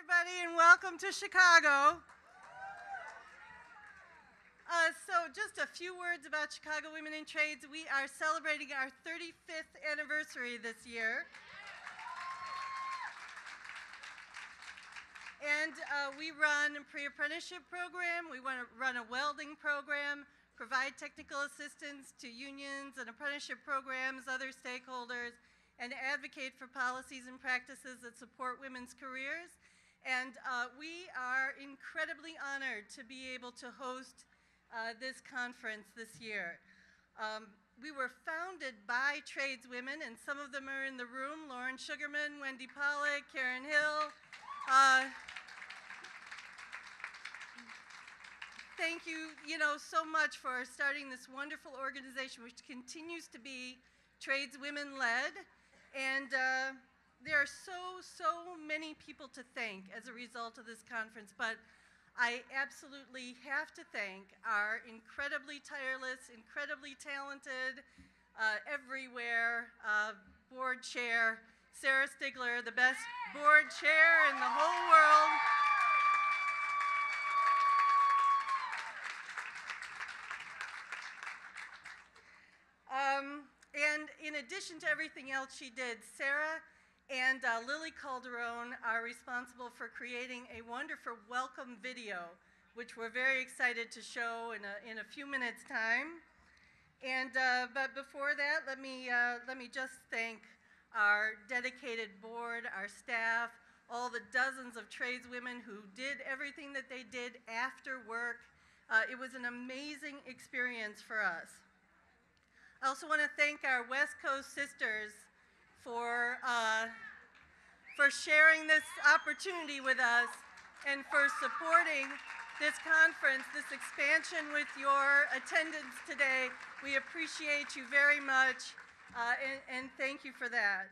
everybody, and welcome to Chicago. Uh, so, just a few words about Chicago Women in Trades. We are celebrating our 35th anniversary this year. And uh, we run a pre-apprenticeship program. We want to run a welding program, provide technical assistance to unions and apprenticeship programs, other stakeholders, and advocate for policies and practices that support women's careers. And uh, we are incredibly honored to be able to host uh, this conference this year. Um, we were founded by tradeswomen, and some of them are in the room Lauren Sugarman, Wendy Pollock, Karen Hill. Uh, thank you, you know, so much for starting this wonderful organization, which continues to be tradeswomen led. And uh, there are so, so many people to thank as a result of this conference, but I absolutely have to thank our incredibly tireless, incredibly talented, uh, everywhere uh, board chair, Sarah Stigler, the best board chair in the whole world. Um, and in addition to everything else she did, Sarah and uh, Lily Calderon are responsible for creating a wonderful welcome video, which we're very excited to show in a, in a few minutes' time. And, uh, but before that, let me, uh, let me just thank our dedicated board, our staff, all the dozens of tradeswomen who did everything that they did after work. Uh, it was an amazing experience for us. I also want to thank our West Coast sisters for, uh, for sharing this opportunity with us and for supporting this conference, this expansion with your attendance today. We appreciate you very much uh, and, and thank you for that.